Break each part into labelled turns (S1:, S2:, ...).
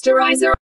S1: Masterizer.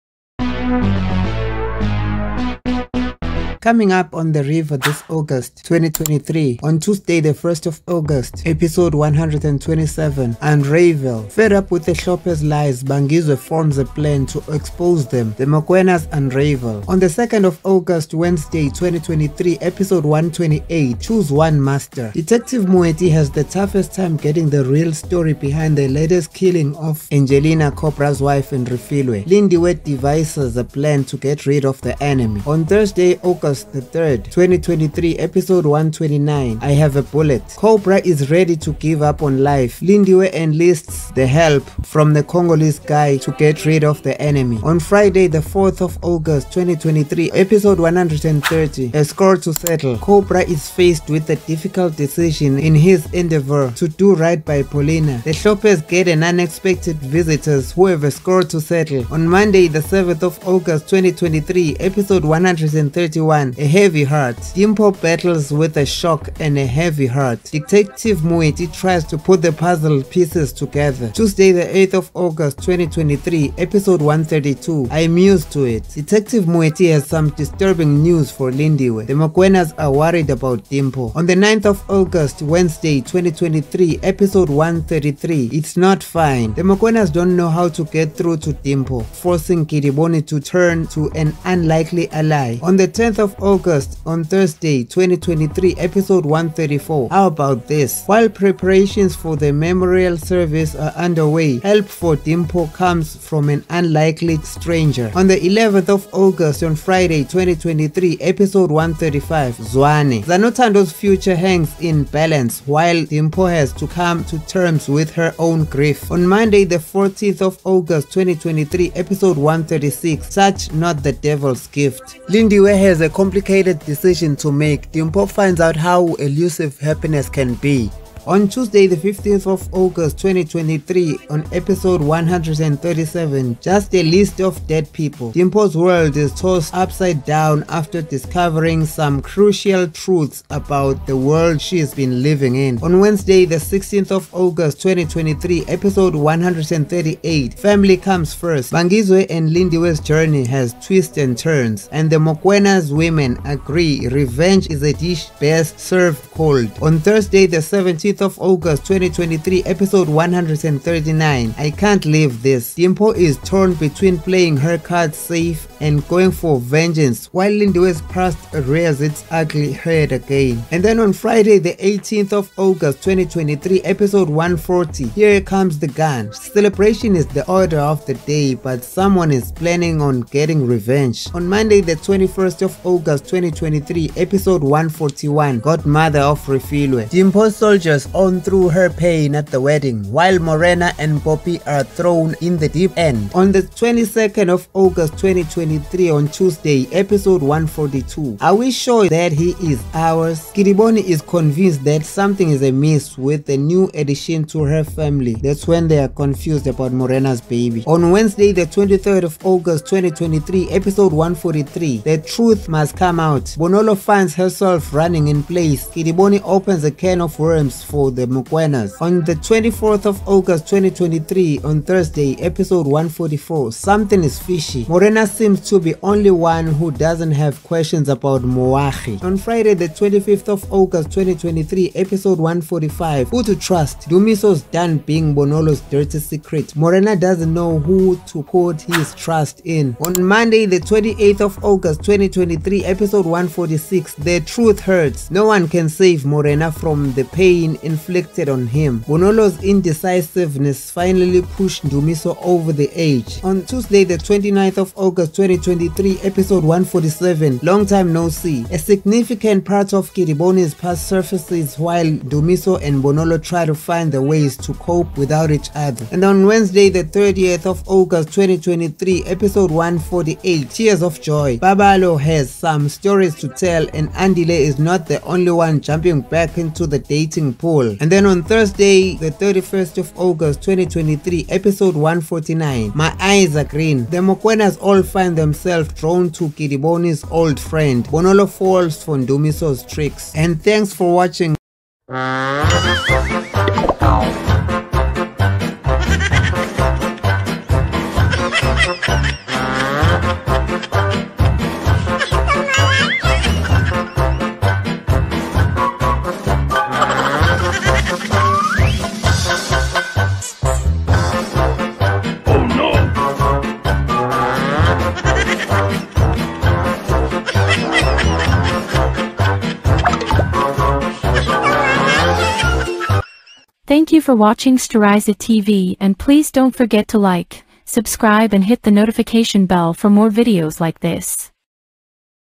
S2: Coming up on the river this August 2023, on Tuesday the 1st of August, episode 127, and Ravel. Fed up with the Hlophe's lies, Bangizwe forms a plan to expose them, the Mokwenas and Ravel. On the 2nd of August, Wednesday 2023, episode 128, Choose One Master. Detective Moeti has the toughest time getting the real story behind the latest killing of Angelina Cobra's wife in Refilwe. Lindiwe devises a plan to get rid of the enemy. On Thursday, August August the 3rd, 2023, episode 129. I have a bullet. Cobra is ready to give up on life. Lindiwe enlists the help from the Congolese guy to get rid of the enemy. On Friday, the 4th of August, 2023, episode 130, a score to settle. Cobra is faced with a difficult decision in his endeavor to do right by Paulina. The shoppers get an unexpected visitors who have a score to settle. On Monday, the 7th of August, 2023, episode 131, man, a heavy heart. Dimpo battles with a shock and a heavy heart. Detective Moeti tries to put the puzzle pieces together. Tuesday the 8th of August 2023, episode 132. I am used to it. Detective Moeti has some disturbing news for Lindiwe. The Mokwenas are worried about Dimpo. On the 9th of August, Wednesday 2023, episode 133. It's not fine. The Mokwenas don't know how to get through to Dimpo, forcing Kiriboni to turn to an unlikely ally. On the 10th of August on Thursday 2023 episode 134. How about this? While preparations for the memorial service are underway, help for Dimpo comes from an unlikely stranger. On the 11th of August on Friday 2023 episode 135 Zwane. Zanotando's future hangs in balance while Dimpo has to come to terms with her own grief. On Monday the 14th of August 2023 episode 136 Such not the devil's gift. Lindiwe has a complicated decision to make, Dimpo finds out how elusive happiness can be. On Tuesday, the 15th of August 2023, on episode 137, just a list of dead people. Dimpo's world is tossed upside down after discovering some crucial truths about the world she has been living in. On Wednesday, the 16th of August 2023, episode 138, Family Comes First. Bangizwe and Lindiwe's journey has twists and turns, and the Mokwena's women agree revenge is a dish best served cold. On Thursday, the 17th 8th of August 2023, episode 139. I can't leave this. Dimpo is torn between playing her cards safe and going for vengeance, while Lindiwe's past rears its ugly head again. And then on Friday, the 18th of August 2023, episode 140, here comes the gun. Celebration is the order of the day, but someone is planning on getting revenge. On Monday, the 21st of August 2023, episode 141, Godmother of Refilwe. Dimpo soldiers on through her pain at the wedding, while Morena and Poppy are thrown in the deep end. On the 22nd of August 2023 on Tuesday, episode 142, are we sure that he is ours? Kiriboni is convinced that something is amiss with the new addition to her family. That's when they are confused about Morena's baby. On Wednesday, the 23rd of August 2023, episode 143, the truth must come out. Bonolo finds herself running in place. Kiriboni opens a can of worms for the Mokwenas. On the 24th of August 2023, on Thursday, episode 144, something is fishy. Morena seems to be only one who doesn't have questions about Moahi. On Friday, the 25th of August 2023, episode 145, who to trust? Dumiso's done being Bonolo's dirty secret. Morena doesn't know who to put his trust in. On Monday, the 28th of August 2023, episode 146, the truth hurts. No one can save Morena from the pain inflicted on him. Bonolo's indecisiveness finally pushed Ndumiso over the edge. On Tuesday, the 29th of August 2023, episode 147, Long Time No See, a significant part of Kiriboni's past surfaces while Ndumiso and Bonolo try to find the ways to cope without each other. And on Wednesday, the 30th of August 2023, episode 148, Tears of Joy, Babalo has some stories to tell and Andile is not the only one jumping back into the dating pool and then on Thursday, the 31st of August 2023, episode 149, My Eyes Are Green. The Mokwenas all find themselves drawn to Kiriboni's old friend. Bonolo falls for Ndumiso's tricks. And thanks for watching.
S1: Thank you for watching Stherayza TV and please don't forget to like, subscribe and hit the notification bell for more videos like this.